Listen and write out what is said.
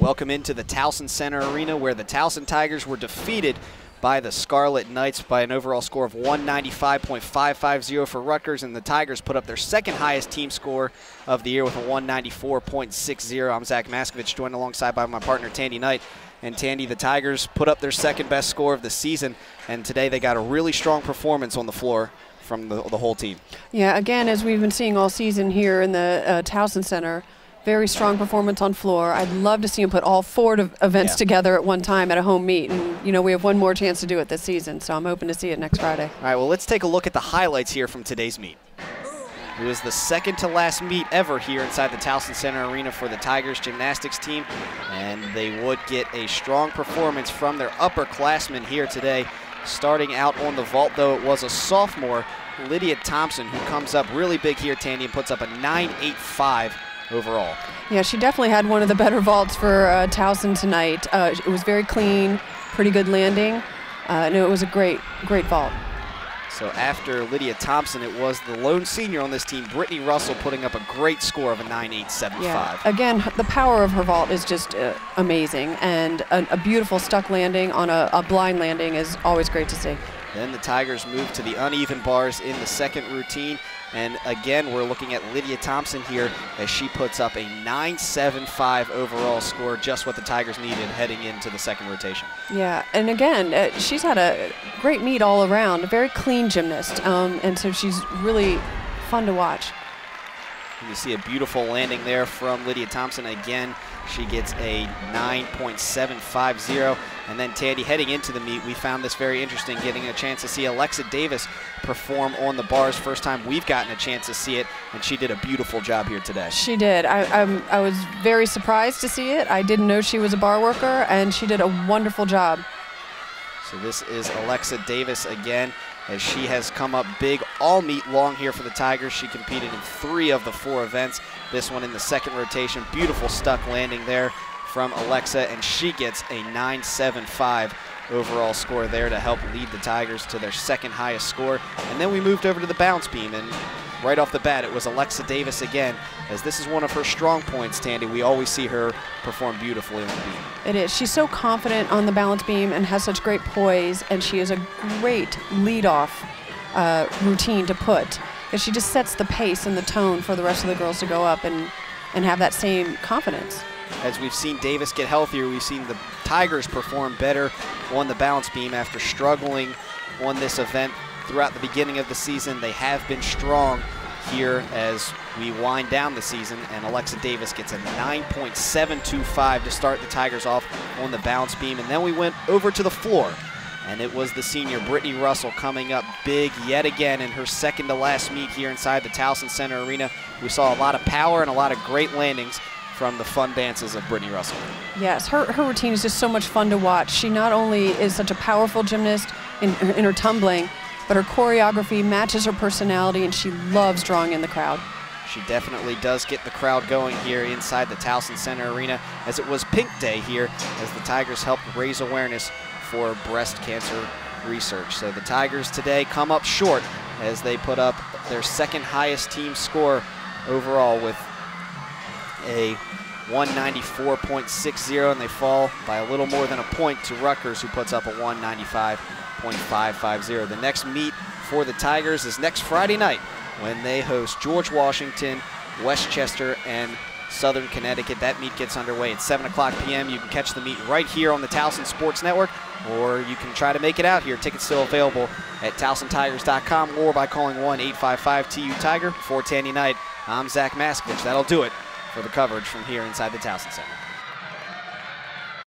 Welcome into the Towson Center Arena where the Towson Tigers were defeated by the Scarlet Knights by an overall score of 195.550 for Rutgers, and the Tigers put up their second highest team score of the year with a 194.60. I'm Zach Maskavich, joined alongside by my partner Tandy Knight. And Tandy, the Tigers put up their second best score of the season, and today they got a really strong performance on the floor from the, the whole team. Yeah, again, as we've been seeing all season here in the uh, Towson Center, very strong performance on floor. I'd love to see him put all four events yeah. together at one time at a home meet. And, you know, we have one more chance to do it this season, so I'm hoping to see it next Friday. All right, well, let's take a look at the highlights here from today's meet. It was the second to last meet ever here inside the Towson Center Arena for the Tigers gymnastics team, and they would get a strong performance from their upperclassmen here today. Starting out on the vault, though, it was a sophomore, Lydia Thompson, who comes up really big here, Tandy, and puts up a 9.85 overall. Yeah, she definitely had one of the better vaults for uh, Towson tonight. Uh, it was very clean, pretty good landing, uh, and it was a great, great vault. So after Lydia Thompson, it was the lone senior on this team, Brittany Russell, putting up a great score of a 9.875. Yeah. Again, the power of her vault is just uh, amazing, and a, a, beautiful stuck landing on a, a blind landing is always great to see. Then the Tigers move to the uneven bars in the second routine. And again, we're looking at Lydia Thompson here as she puts up a 9.75 overall score, just what the Tigers needed heading into the second rotation. Yeah, and again, uh, she's had a great meet all around, a very clean gymnast, um, and so she's really fun to watch. You see a beautiful landing there from Lydia Thompson. Again, she gets a 9.750. And then Tandy, heading into the meet, we found this very interesting, getting a chance to see Alexa Davis perform on the bars. First time we've gotten a chance to see it, and she did a beautiful job here today. She did. I, I'm, I was very surprised to see it. I didn't know she was a bar worker, and she did a wonderful job. So this is Alexa Davis again as she has come up big all meet long here for the Tigers. She competed in three of the four events. This one in the second rotation. Beautiful stuck landing there from Alexa, and she gets a 9.75 overall score there to help lead the Tigers to their second highest score. And then we moved over to the balance beam, and right off the bat, it was Alexa Davis again, as this is one of her strong points, Tandy. We always see her perform beautifully on the beam. It is. She's so confident on the balance beam and has such great poise, and she is a great lead-off uh, routine to put. And she just sets the pace and the tone for the rest of the girls to go up and, and have that same confidence. As we've seen Davis get healthier, we've seen the Tigers perform better on the balance beam after struggling on this event throughout the beginning of the season. They have been strong here as we wind down the season, and Alexa Davis gets a 9.725 to start the Tigers off on the balance beam. And then we went over to the floor, and it was the senior Brittany Russell coming up big yet again in her second to last meet here inside the Towson Center Arena. We saw a lot of power and a lot of great landings from the fun dances of Brittany Russell. Yes, her, her routine is just so much fun to watch. She not only is such a powerful gymnast in, in her tumbling, but her choreography matches her personality, and she loves drawing in the crowd. She definitely does get the crowd going here inside the Towson Center Arena, as it was Pink Day here, as the Tigers helped raise awareness for breast cancer research. So the Tigers today come up short as they put up their second highest team score overall with a 194.60, and they fall by a little more than a point to Rutgers, who puts up a 195.550. The next meet for the Tigers is next Friday night when they host George Washington, West Chester, and Southern Connecticut. That meet gets underway at 7 o'clock p.m. You can catch the meet right here on the Towson Sports Network, or you can try to make it out here. Tickets still available at TowsonTigers.com or by calling 1-855-TU-TIGER. For Tandy Knight, I'm Zach Maskavich. That'll do it for the coverage from here inside the Towson Center.